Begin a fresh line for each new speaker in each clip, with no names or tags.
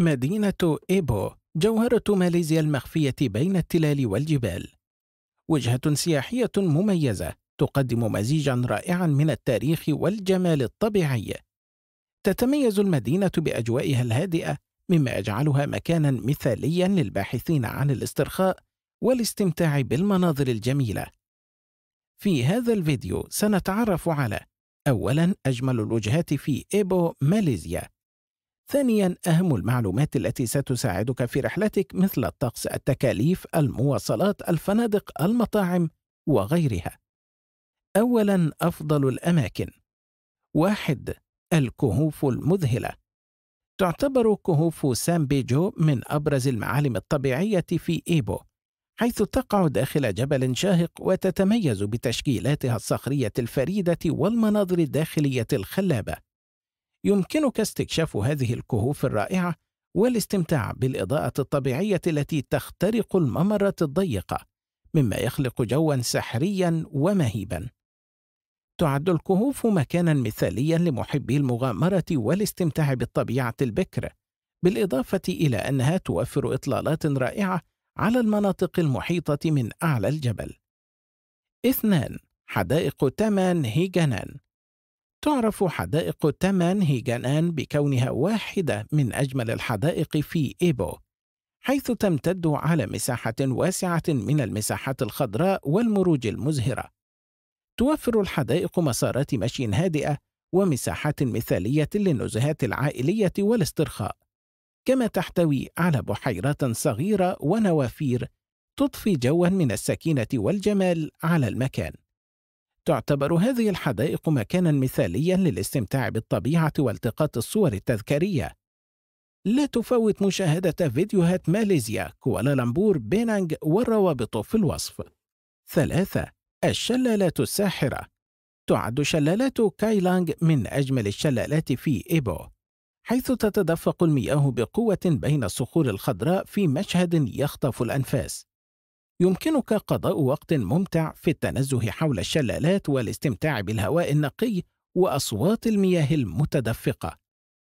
مدينة إيبو جوهرة ماليزيا المخفية بين التلال والجبال. وجهة سياحية مميزة تقدم مزيجا رائعا من التاريخ والجمال الطبيعي. تتميز المدينة بأجوائها الهادئة مما يجعلها مكانا مثاليا للباحثين عن الاسترخاء والاستمتاع بالمناظر الجميلة. في هذا الفيديو سنتعرف على أولا أجمل الوجهات في إيبو ماليزيا. ثانيا أهم المعلومات التي ستساعدك في رحلتك مثل الطقس التكاليف المواصلات الفنادق المطاعم وغيرها. أولا أفضل الأماكن. واحد الكهوف المذهلة. تعتبر كهوف سان بيجو من أبرز المعالم الطبيعية في إيبو حيث تقع داخل جبل شاهق وتتميز بتشكيلاتها الصخرية الفريدة والمناظر الداخلية الخلابة. يمكنك استكشاف هذه الكهوف الرائعة والاستمتاع بالإضاءة الطبيعية التي تخترق الممرات الضيقة مما يخلق جوا سحريا ومهيبا. تعد الكهوف مكانا مثاليا لمحبي المغامرة والاستمتاع بالطبيعة البكر بالإضافة إلى أنها توفر إطلالات رائعة على المناطق المحيطة من أعلى الجبل. اثنان حدائق تامان هيجانان. تعرف حدائق تامان هيجانآن بكونها واحدة من أجمل الحدائق في إيبو حيث تمتد على مساحة واسعة من المساحات الخضراء والمروج المزهرة. توفر الحدائق مسارات مشي هادئة ومساحات مثالية للنزهات العائلية والاسترخاء كما تحتوي على بحيرات صغيرة ونوافير تضفي جوا من السكينة والجمال على المكان. تعتبر هذه الحدائق مكانا مثاليا للاستمتاع بالطبيعة والتقاط الصور التذكارية. لا تفوت مشاهدة فيديوهات ماليزيا كوالالمبور بينانغ والروابط في الوصف. ثلاثة الشلالات الساحرة. تعد شلالات كايلانغ من أجمل الشلالات في إيبو حيث تتدفق المياه بقوة بين الصخور الخضراء في مشهد يخطف الأنفاس. يمكنك قضاء وقت ممتع في التنزه حول الشلالات والاستمتاع بالهواء النقي وأصوات المياه المتدفقة.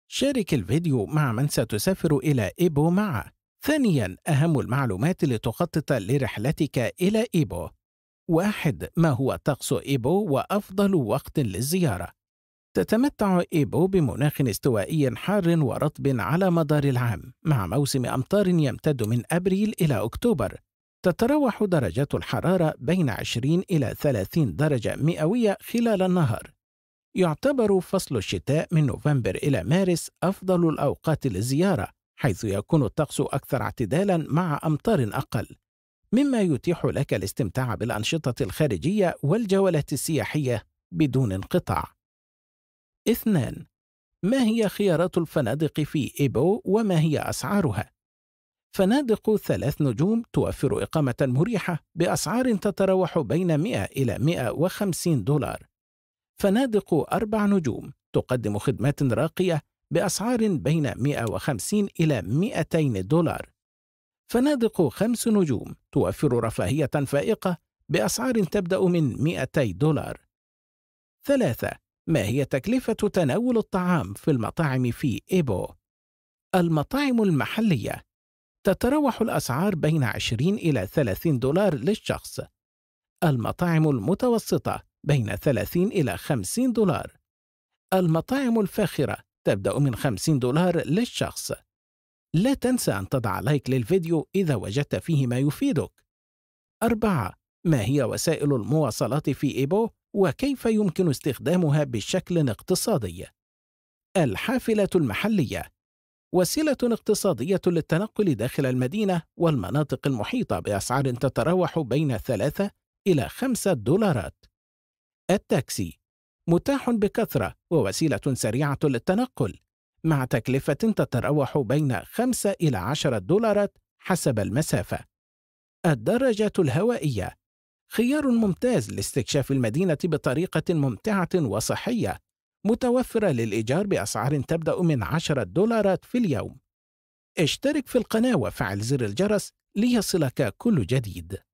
شارك الفيديو مع من ستسافر إلى إيبو معه ثانياً أهم المعلومات لتخطط لرحلتك إلى إيبو. واحد ما هو طقس إيبو وأفضل وقت للزيارة؟ تتمتع إيبو بمناخ استوائي حار ورطب على مدار العام مع موسم أمطار يمتد من أبريل إلى أكتوبر. تتراوح درجات الحرارة بين 20 إلى 30 درجة مئوية خلال النهار يعتبر فصل الشتاء من نوفمبر إلى مارس أفضل الأوقات للزيارة حيث يكون الطقس أكثر اعتدالا مع أمطار أقل مما يتيح لك الاستمتاع بالأنشطة الخارجية والجولات السياحية بدون انقطاع. اثنان ما هي خيارات الفنادق في إيبو وما هي أسعارها؟ فنادق ثلاث نجوم توفر إقامة مريحة بأسعار تتراوح بين 100 إلى 150 دولار. فنادق أربع نجوم تقدم خدمات راقية بأسعار بين 150 إلى 200 دولار. فنادق خمس نجوم توفر رفاهية فائقة بأسعار تبدأ من 200 دولار. ثلاثة ما هي تكلفة تناول الطعام في المطاعم في إيبو؟ المطاعم المحلية تتراوح الأسعار بين 20 إلى 30 دولار للشخص. المطاعم المتوسطة بين 30 إلى 50 دولار. المطاعم الفاخرة تبدأ من 50 دولار للشخص. لا تنسى أن تضع لايك للفيديو إذا وجدت فيه ما يفيدك. أربعة ما هي وسائل المواصلات في إيبو وكيف يمكن استخدامها بشكل اقتصادي؟ الحافلة المحلية وسيلة اقتصادية للتنقل داخل المدينة والمناطق المحيطة بأسعار تتراوح بين ثلاثة إلى خمسة دولارات. التاكسي متاح بكثرة ووسيلة سريعة للتنقل مع تكلفة تتراوح بين 5 إلى 10 دولارات حسب المسافة. الدراجات الهوائية خيار ممتاز لاستكشاف المدينة بطريقة ممتعة وصحية، متوفرة للإيجار بأسعار تبدأ من 10 دولارات في اليوم. اشترك في القناة وفعل زر الجرس ليصلك كل جديد.